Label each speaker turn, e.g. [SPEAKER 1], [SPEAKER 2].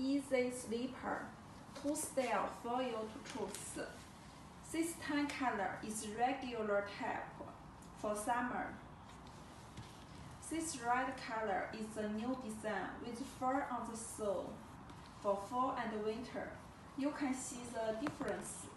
[SPEAKER 1] Yeezy sleeper. Two style for you to choose. This tan color is regular type for summer. This red color is a new design with fur on the sole for fall and winter. You can see the difference.